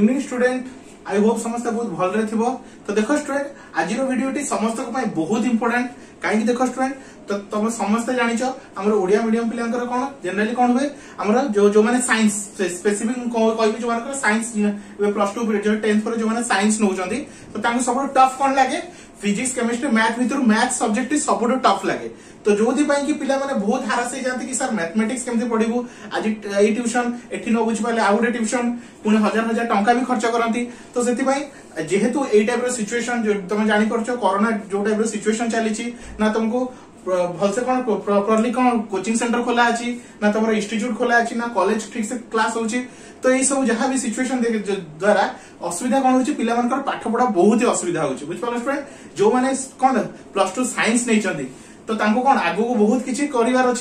evening student I hope সমস্ত বহুত ভালরে থিব তো দেখো স্টুডেন্ট আজির ভিডিওটি সমস্তক পাই বহুত ইম্পর্টান্ট কাইকি দেখো স্টুডেন্ট তো তুমি সমস্তে জানিছ আমার ওড়িয়া মিডিয়াম পিলাঙ্কর কোন জেনারেলি কোন হুয়ে আমার যে যে মানে সাইন্স স্পেসিফিক কইবি যে মানে সাইন্স প্লাস 2 টেন্থ পরে যে মানে সাইন্স নউচন্তি তো তাঙ্কু সব টফ কোন লাগে ଫିଜିକ୍ସ କେମିଷ୍ଟ୍ରି ମ୍ୟାଥ ଭିତରୁ ମ୍ୟାଥ ସବଜେକ୍ଟ ସବୁଠୁ ଟଫ୍ ଲାଗେ ତ ଯୋଉଥିପାଇଁ କି ପିଲାମାନେ ବହୁତ ହାରାସ ହେଇଯାନ୍ତି କି ସାର୍ ମ୍ୟାଥମେଟିକ୍ସ କେମିତି ପଢିବୁ ଆଜି ଏଇ ଟ୍ୟୁସନ ଏଠି ନ ବୁଝିପାରିଲେ ଆଉ ଗୋଟେ ଟ୍ୟୁସନ ପୁଣି ହଜାର ହଜାର ଟଙ୍କା ବି ଖର୍ଚ୍ଚ କରନ୍ତି ତ ସେଥିପାଇଁ ଯେହେତୁ ଏଇ ଟାଇପ୍ର ସିଚୁଏସନ ତମେ ଜାଣିପାରୁଛ କରୋନା ଯୋଉ ଟାଇପ୍ର ସିଚୁଏସନ ଚାଲିଛି ନା ତମକୁ ଭଲସେ କଣ ପ୍ରପରଲି କଣ କୋଚିଂ ସେଣ୍ଟର ଖୋଲା ଅଛି ନା ତମର ଇନଷ୍ଟିଚ୍ୟୁଟ ଖୋଲା ଅଛି ନା କଲେଜ ଠିକ ସେ କ୍ଲାସ ହଉଛି तो ये सब जहाँ भी सिचुएशन द्वारा असुविधा कौन हो पा मान पाठ पढ़ा बहुत ही असुविधा हो बुझे स्टूडेंट जो मैंने कौन प्लस टू सैंस नहीं तो कौन आगो को बहुत किसी करार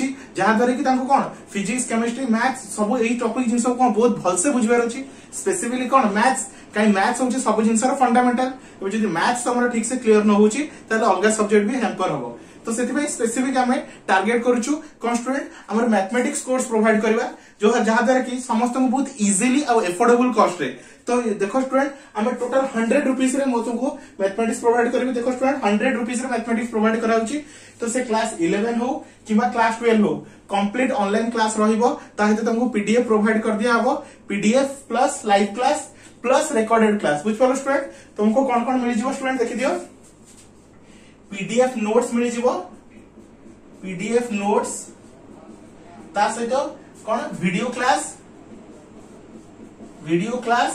फिजिक्स केमिस्ट्री मैथ्स सब यही टपिक जिन कौन बहुत भलसे बुझार अच्छी स्पेसीफिकली कौन मैथ्स कहीं मैथ्स हूँ सब जिन फंडामेटाल मैथ्स तुम ठीक से क्लीयर न हो अलग सब्जेक्ट भी हेम्पर हाँ तो स्पेसीफिक आम टार्गेट करुचु कन्स्टुडेन्ट आम मैथमेटिक्स कोर्स प्रोभाइड करवा जो जहाद्वारा कि समस्त बहुत इजिली आउ एफोर्डेबल कस्ट तो देख स्टूडेंट आम टोटाल हंड्रेड रुपीज तुमको मैथमेटिक्स प्रोभाइड करी देख student hundred rupees mathematics provide करा तो से क्लास इलेवेन हो कि क्लास ट्वेल्व हो कम्प्लीट ऑनलाइन क्लास रही तुमको पीडीएफ प्रोभाइड कर दिया हम PDF plus live class plus recorded class बुझ पार स्टूडेंट तुमको कौन कौन मिल स्टूडेंट देखी दियो পিডিএফ নোটস মিলিযোগ পিডিএফ নোটস তা সহিত কোন video class video class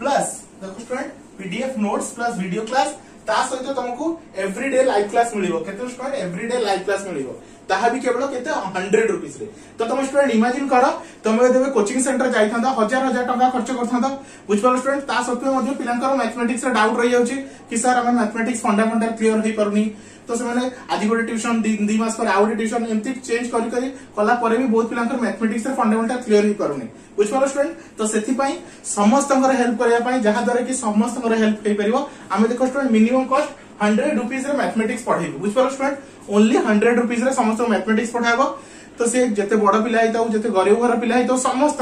plus দেখো student PDF notes plus video class তা সহিত তোমাকে এভরিডে লাইভ ক্লাস মিলিব কেতে স্টুডেন্ট এভরিডে লাইভ ক্লাস মিলিব ତାହା ବି କେବଳ କେତେ ହଣ୍ଡ୍ରେଡ ରୁପିଜରେ ତ ତମେ ଷ୍ଟୁଡେଣ୍ଟ ଇମାଜିନ୍ କର ତମେ ଯେବେ କୋଚିଂ ସେଣ୍ଟର ଯାଇଥାନ୍ତା ହଜାର ହଜାର ଟଙ୍କା ଖର୍ଚ୍ଚ କରିଥାନ୍ତା ବୁଝିପାରିଲ ଷ୍ଟୁଡେଣ୍ଟ ତା ସତ୍ତ୍ୱେ ମଧ୍ୟ ପିଲାଙ୍କର ମ୍ୟାଥମେଟିକ୍ସରେ ଡାଉଟ୍ ରହିଯାଉଛି କି ସାର୍ ଆମେ ମ୍ୟାଥମେଟିକ୍ସ ଫଣ୍ଡା ଫଣ୍ଡା କ୍ଲିୟର ହେଇପାରୁନି ତ ସେମାନେ ଆଜି ଗୋଟେ ଟ୍ୟୁସନ ଦୁଇ ମାସ ପରେ ଆଉ ଗୋଟେ ଟ୍ୟୁସନ ଏମିତି ଚେଞ୍ଜ କରି କରି କଲା ପରେ ବି ବହୁତ ପିଲାଙ୍କର ମ୍ୟାଥମେଟିକ୍ସରେ ଫଣ୍ଡାମେଣ୍ଟାଲ କ୍ଲିୟର ହେଇପାରୁନି ବୁଝିପାରିଲ ଷ୍ଟୁଡେଣ୍ଟ ତ ସେଥିପାଇଁ ସମସ୍ତଙ୍କର ହେଲ୍ପ କରିବା ପାଇଁ ଯାହାଦ୍ୱାରା କି ସମସ୍ତଙ୍କର ହେଲ୍ପ ହେଇପାରିବ ଆମେ ଦେଖ student minimum cost hundred rupees mathematics पढ़ेबी बुझे स्टूडेंट ओनली हंड्रेड रुपीज समस्त मैथमेटिक्स पढ़ाब तो सी जिते बड़ पिला जिते गरीब घर पिला होता समस्त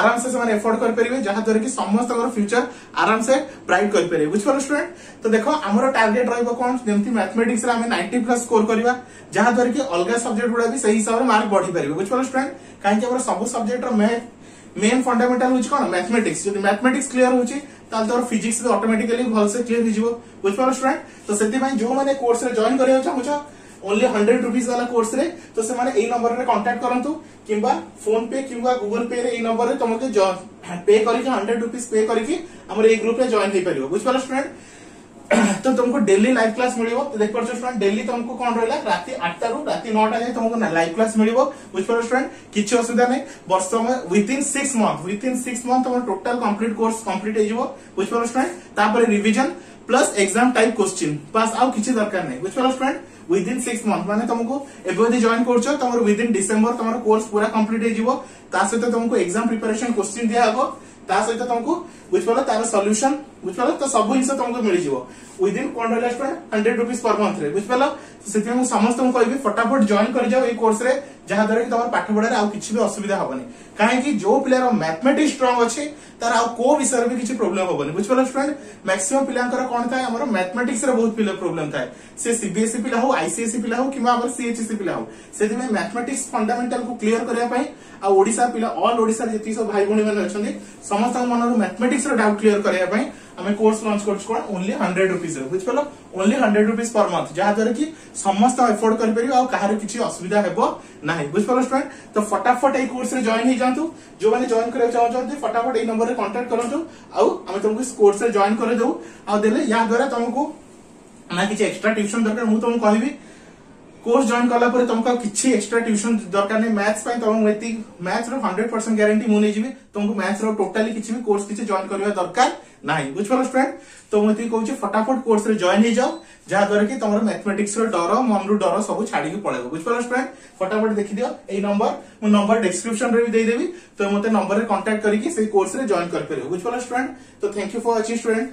आराम से एफोर्ड करेंगे जहाद्वारा कि समस्त फ्यूचर आराम से ब्राइट कर बुझे स्टूडेंट तो देख आम टार्गेट कौन जमी मैथमेटिक्स नाइंटी प्लस स्कोर करवा जहाद्वारा कि अलग सब्जेक्ट गुड़ा भी सही हिसाब से मार्क बढ़ी पारे बुझिपार स्टूडेंट कहीं सब सब्जेक्ट मेन फंडामेटाल हूँ कौन मैथमेटिक्स मैथमेटिक्स क्लीयर होती তাহলে তোর ফিজিক্স ବି ଅଟୋମେଟିକାଲି ଭଲସେ କ୍ଲିୟର ହେଇଯିବ ବୁଝିପାରିଲ ଷ୍ଟୁଡେଣ୍ଟ ତ ସେଥିପାଇଁ ଯେଉଁମାନେ କୋର୍ସରେ ଜଏନ୍ କରିବାକୁ ଚାହୁଁଛ ଓନ୍ଲି ହଣ୍ଡ୍ରେଡ ରୁପିଜ୍ ବାଲା କୋର୍ସରେ ତ ସେମାନେ ଏଇ ନମ୍ବରରେ କଣ୍ଟାକ୍ଟ କରନ୍ତୁ କିମ୍ବା ଫୋନ ପେ କିମ୍ବା ଗୁଗଲ ପେରେ ଏଇ ନମ୍ବରରେ ତମକୁ ପେ କରିକି ହଣ୍ଡ୍ରେଡ ରୁପିଜ୍ ପେ କରିକି ଆମର ଏଇ ଗ୍ରୁପରେ ଜଏନ୍ ହେଇପାରିବ ବୁଝିପାରିଲ ଷ୍ଟୁଡେଣ୍ଟ तो तुमको डेली लाइव क्लास मिल देखिए स्टूडेंट डेली तुमको कौन रहा रात आठटा रू रात नौटा जाए तुमको लाइव क्लास मिल बुझिपार स्टूडेंट किसी असुविधा नहीं बर्ष समय within six month within six month तुम टोटाल कम्प्लीट कोर्स कम्प्लीट हो बुझिपार student revision plus exam type question plus आउ कि दरकार नहीं बुझिपार स्टूडेंट विदिन सिक्स मंथ मैंने तुमको एवं जॉन कर विदिन डिसेम्बर तुम कोर्स पूरा कम्प्लीट हो सहित तुमको एग्जाम प्रिपेरेसन क्वेश्चन दिया हम सहित तुमको which means तार सल्यूशन which means तो सब जिन तुमको मिल within कौन रहा है हंड्रेड रुपीज पर मंथ रे which means से समस्त कह फटाफट जॉन कर जाओ ये कोर्स जहाँ द्वारा कि तुम पाठ पढ़ा आउ किसी भी असुविधा हेनी कहीं जो पिलार मैथमेटिक्स स्ट्रंग अच्छे तार आउ को विषय में किसी प्रोब्लेम हेनी बुझे स्टूडेंट मैक्सीम पिलांर कौन था मैथमेटिक्स बहुत प्रोब्लेम था सीबीएसई पिला हूँ आईसीएससी पिला हूँ कि सीएचसी पिला हूँ से मैथमेटिक्स फंडामेटाल क्लीयर करने ओडा पिला अल ओडार जी सब भाई भाई मैंने अच्छा समस्त मन मैथमेटिक्स रुपीज डाउट क्लीयर करने कोर्स लंच कर हंड्रेड रुपीज बुझेल only hundred rupees per month जहाद्वारा कि समस्त एफोर्ड कर किसी असुविधा हे ना बुझेल स्टूडेंट तो फटाफट ये कोर्स जॉन हो जातु जो मैंने जॉन करा चाहते फटाफट यही नंबर में कंटाक्ट करूँ आम तुमको कोर्स जॉन करदेव आदि यहाँ द्वारा तुमको ना कि एक्सट्रा ट्यूशन दरकार मुझे तो तुमको कोर्स जॉइन कला पर तुमको किसी एक्स्ट्रा ट्यूशन दरकार नहीं मैथ्स पे तुम यही मैथ्स रो 100% परसेंट ग्यारंटी मुझे तुमको मैथ्स रो टोटली किसी भी कोर्स किसी जॉइन करवा दरकार ना बुझे स्टूडेंट तो मुझे कौन फटाफट कोर्स जॉन हो जाओ जहाद्वारा कि तुम मैथमेटिक्स डर मन रु डर सब छाड़ी पड़ेगा बुझ पार स्टूडेंट फटाफट देख दियो ये नंबर मो नंबर डिस्क्रिप्शन में भी देदेवी तो मतलब नंबर में कंटाक्ट करके कोर्स जॉन कर बुझ पार स्टूडेंट तो थैंक यू फर अच्छी स्टूडेंट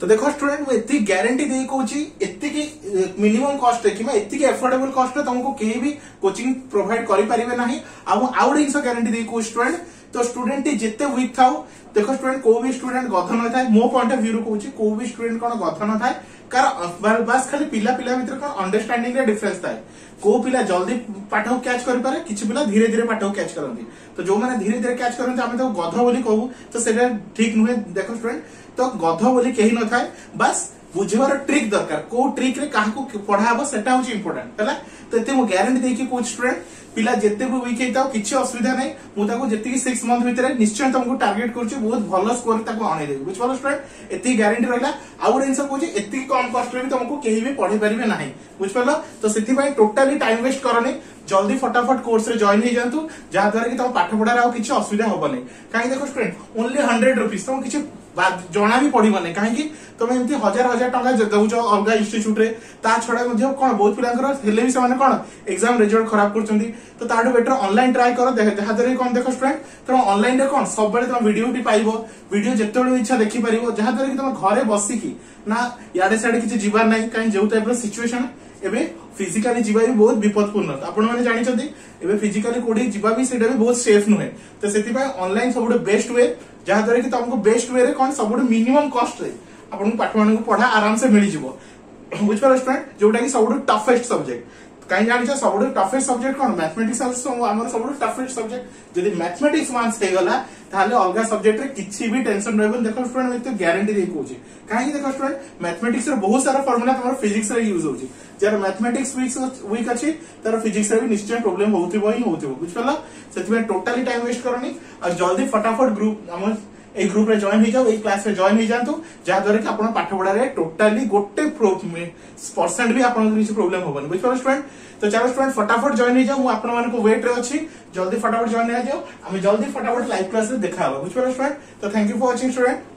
तो देखो स्टूडेंट मुझे ग्यारंटी दे दी कोची मिनिमम कस्ट कि एफोर्डेबल कस्ट तुमको कहीं भी कोचिंग प्रोभाइड करेंगे ना आउ गए जिन ग्यारंटी दे कौ स्टूडेंट तो स्टूडेंट टी जिते वीक था देखो स्टूडेंट को भी स्टूडेंट गध न था मो पॉइंट अफ व्यू कौन को भी स्टूडेंट कौन गध न था कार बस खाली पिला पिला भितर कौन अंडरस्टैंडिंग रे डिफरेंस था को पिला जल्दी पाठ को कैच कर पारे किछ पिला धीरे धीरे पाठ को कैच करंती तो जो माने धीरे धीरे कैच करंती हमें तो गध बोली कहू तो सेटा ठीक नुहे देखो स्टूडेंट तो गध बोली कही न थाए बस बुझेवार ट्रिक दरकार को ट्रिक रे काहा को पढ़ा हबो सेटा होची इंपोर्टेंट हला तो एते मु गारंटी देखि कोच स्टूडेंट पिला जत्ते भी वीक हेताओ किछ असुविधा नै मु ताको जति कि 6 मंथ भितरे निश्चय तमको टारगेट करछु बहुत भलो स्कोर ताको आनि देबु बुझ पालो स्टूडेंट एति गारंटी रहला आउर इनसो कोजे एति कम कॉस्ट रे तमको केही भी पढे परिबे नै बुझ पालो तो सेति पई टोटली टाइम वेस्ट करनि जल्दी फटाफट कोर्स रे जॉइन हे जंतु जहा द्वारा कि तम पाठ पढा रहो किछ असुविधा होबो नै काहे देखो स्टूडेंट ओनली 100 रुपीस तुम किछ जना भी पड़ी कहीं তুমি এমনি হাজার হাজার টাকা দেউছ অলগা ইনস্টিচ্যুটে তা ছড়া মধ্যে কোণ বহুত পিলাঙ্কর হেলে বি সেমানে কোণ এক্সাম রেজাল্ট খারাপ করছেন তো তাঠু বেটার অনলাইন ট্রাই কর দেখ যাহাদ্বারা কোণ দেখ স্টুডেন্ট তোমার অনলাইনে কোণ সবুলে তোমার ভিডিওটি পাইব ভিডিও যেতবে ইচ্ছা দেখি যাহা যাহাদ্বারা কি তুমি ঘরে বসিকি না ইয়াড়ে সিয়াড়ে কিছু যাবার নাই কাই যেউ টাইপ টাইপর সিচুয়েশন এবে ফিজিক্যালি যা বি বহুত বিপদপূর্ণ আপন মানে জাঁচান এবে ফিজিক্যালি কোডি যা বি সেটা বি বহুত সেফ নহে তো সেতি পাই অনলাইন সবুঠ বেস্ট ওয়ে যাহা যাহাদ্বারা কি তোমাকে বেস্ট ওয়ে রে কোন কোণ মিনিমাম কস্ট রে ଆପଣଙ୍କୁ ପାଠମାନଙ୍କୁ ପଢା ଆରାମସେ ମିଳିଯିବ ବୁଝିପାରିଲ ଷ୍ଟୁଡେଣ୍ଟ ଯୋଉଟାକି ସବୁଠୁ ଟଫେଷ୍ଟ ସବଜେକ୍ଟ କାହିଁ ଜାଣିଛ ସବୁଠୁ ଟଫେଷ୍ଟ ସବଜେକ୍ଟ କଣ ମ୍ୟାଥମେଟିକ୍ସ ଆମର ସବୁଠୁ ଟଫେଷ୍ଟ ସବଜେକ୍ଟ ଯଦି ମ୍ୟାଥମେଟିକ୍ସ ୱାନ୍ସ ହେଇଗଲା ତାହେଲେ ଅଲଗା ସବଜେକ୍ଟରେ କିଛି ବି ଟେନସନ ରହିବନି ଦେଖ ଷ୍ଟୁଡେଣ୍ଟ ମୁଁ ଏତେ ଗ୍ୟାରେଣ୍ଟି ଦେଇ କହୁଛି କାହିଁକି ଦେଖ ଷ୍ଟୁଡେଣ୍ଟ ମ୍ୟାଥମେଟିକ୍ସର ବହୁତ ସାରା ଫର୍ମୁଲା ତମର ଫିଜିକ୍ସରେ ୟୁଜ ହଉଛି ଯାହାର ମ୍ୟାଥମେଟିକ୍ସ ୱିକ୍ ଅଛି ତାର ଫିଜିକ୍ସରେ ବି ନିଶ୍ଚୟ ପ୍ରୋବ୍ଲେମ ହଉଥିବ ହିଁ ହଉଥିବ ବୁଝିପାରିଲ ସେଥିପାଇଁ ଟୋଟାଲି ଟାଇମ ୱେଷ୍ଟ କରନି ଆଉ ଜଲ୍ଦି ଫଟାଫଟ ଗ୍ରୁପ ଆମ এই ଗ୍ରୁପରେ ଜଏନ୍ ହେଇଯାଉ ଏଇ କ୍ଲାସରେ ଜଏନ୍ ହେଇଯାଆନ୍ତୁ ଯାହାଦ୍ୱାରା କି ଆପଣ ପାଠ ପଢାରେ ଟୋଟାଲି ଗୋଟେ ପରସେଣ୍ଟ ବି ଆପଣଙ୍କର କିଛି ପ୍ରୋବ୍ଲେମ୍ ହବନି ବୁଝିପାରିଲେ ଷ୍ଟୁଡେଣ୍ଟ ତ ଚାଲ ଷ୍ଟୁଡେଣ୍ଟ ଫଟାଫଟ ଜଏନ୍ ହେଇଯାଉ ମୁଁ ଆପଣମାନଙ୍କ ୱେଟ୍ରେ ଅଛି ଜଲ୍ଦି ଫଟାଫଟ ଜଏନ୍ ହେଇଯାଉ ଆମେ ଜଲ୍ଦି ଫଟାଫଟ ଲାଇଭ୍ କ୍ଲାସରେ ଦେଖା ହବ ବୁଝିପାରିଲେ ଷ୍ଟୁଡେଣ୍ଟ ତ thank you for watching student